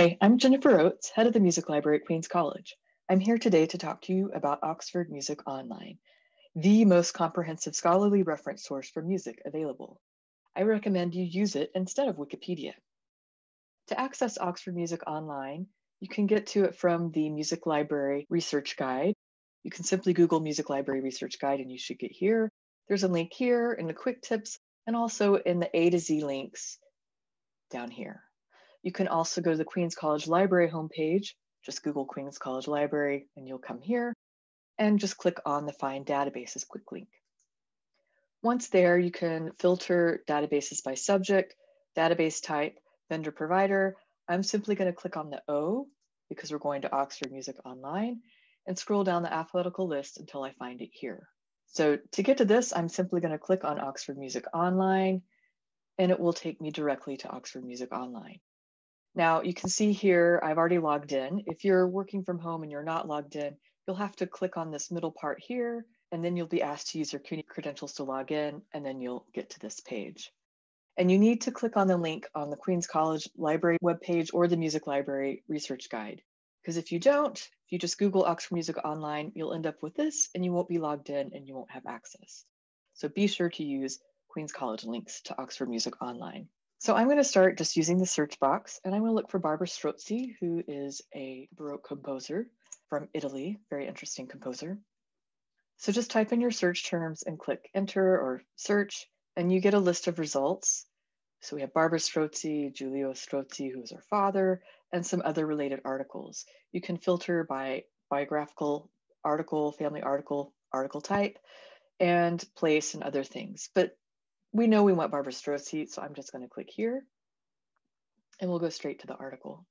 Hi, I'm Jennifer Oates, head of the Music Library at Queens College. I'm here today to talk to you about Oxford Music Online, the most comprehensive scholarly reference source for music available. I recommend you use it instead of Wikipedia. To access Oxford Music Online, you can get to it from the Music Library Research Guide. You can simply Google Music Library Research Guide and you should get here. There's a link here in the quick tips and also in the A to Z links down here. You can also go to the Queens College Library homepage. Just Google Queens College Library and you'll come here and just click on the Find Databases quick link. Once there, you can filter databases by subject, database type, vendor provider. I'm simply going to click on the O because we're going to Oxford Music Online and scroll down the alphabetical list until I find it here. So to get to this, I'm simply going to click on Oxford Music Online and it will take me directly to Oxford Music Online. Now you can see here, I've already logged in. If you're working from home and you're not logged in, you'll have to click on this middle part here, and then you'll be asked to use your CUNY credentials to log in, and then you'll get to this page. And you need to click on the link on the Queens College Library webpage or the Music Library Research Guide. Because if you don't, if you just Google Oxford Music Online, you'll end up with this and you won't be logged in and you won't have access. So be sure to use Queens College links to Oxford Music Online. So I'm going to start just using the search box and I'm going to look for Barbara Strozzi, who is a Baroque composer from Italy, very interesting composer. So just type in your search terms and click enter or search and you get a list of results. So we have Barbara Strozzi, Giulio Strozzi, who is her father, and some other related articles. You can filter by biographical article, family article, article type, and place and other things. But we know we want Barbara Strozzi, so I'm just going to click here and we'll go straight to the article.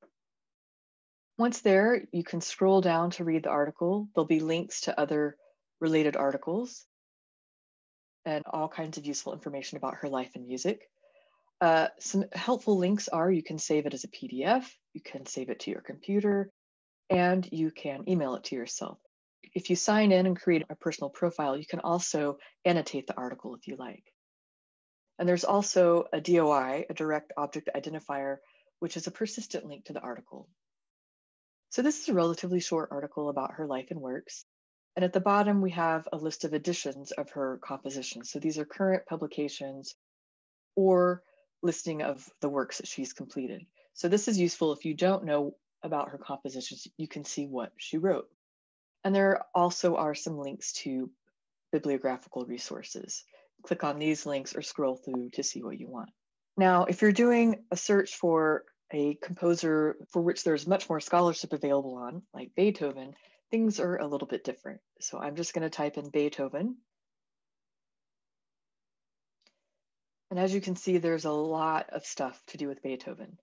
Once there, you can scroll down to read the article. There'll be links to other related articles and all kinds of useful information about her life and music. Uh, some helpful links are you can save it as a PDF, you can save it to your computer, and you can email it to yourself. If you sign in and create a personal profile, you can also annotate the article if you like. And there's also a DOI, a direct object identifier, which is a persistent link to the article. So this is a relatively short article about her life and works. And at the bottom, we have a list of editions of her compositions. So these are current publications or listing of the works that she's completed. So this is useful if you don't know about her compositions, you can see what she wrote. And there also are some links to bibliographical resources click on these links or scroll through to see what you want. Now, if you're doing a search for a composer for which there's much more scholarship available on, like Beethoven, things are a little bit different. So I'm just going to type in Beethoven. And as you can see, there's a lot of stuff to do with Beethoven.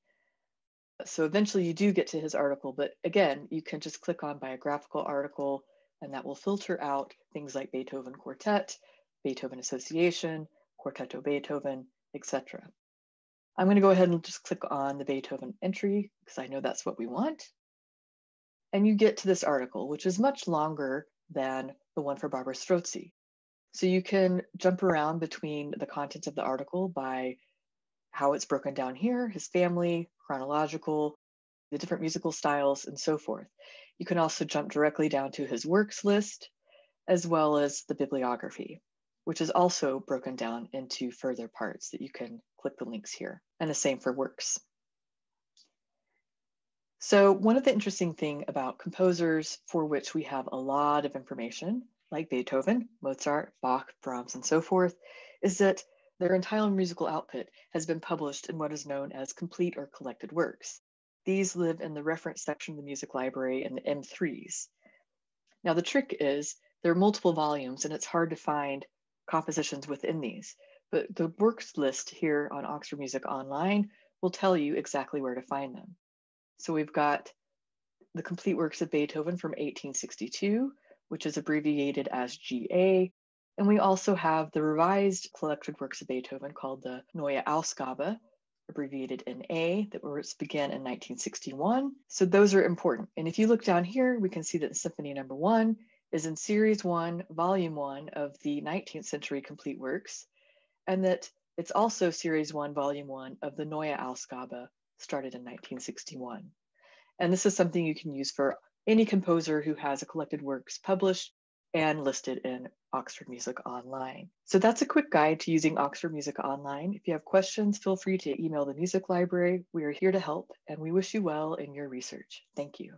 So eventually you do get to his article, but again, you can just click on biographical article and that will filter out things like Beethoven Quartet, Beethoven Association, Quartetto Beethoven, etc. I'm going to go ahead and just click on the Beethoven entry because I know that's what we want. And you get to this article, which is much longer than the one for Barbara Strozzi. So you can jump around between the contents of the article by how it's broken down here, his family, chronological, the different musical styles, and so forth. You can also jump directly down to his works list, as well as the bibliography which is also broken down into further parts that you can click the links here, and the same for works. So one of the interesting thing about composers for which we have a lot of information, like Beethoven, Mozart, Bach, Brahms, and so forth, is that their entire musical output has been published in what is known as complete or collected works. These live in the reference section of the music library in the M3s. Now the trick is there are multiple volumes and it's hard to find compositions within these. But the works list here on Oxford Music Online will tell you exactly where to find them. So we've got the complete works of Beethoven from 1862, which is abbreviated as GA. And we also have the revised collected works of Beethoven called the Neue Ausgabe, abbreviated NA, that was began in 1961. So those are important. And if you look down here, we can see that Symphony number one is in Series 1, Volume 1 of the 19th century complete works, and that it's also Series 1, Volume 1 of the Neue Ausgabe, started in 1961. And this is something you can use for any composer who has a collected works published and listed in Oxford Music Online. So that's a quick guide to using Oxford Music Online. If you have questions, feel free to email the Music Library. We are here to help and we wish you well in your research. Thank you.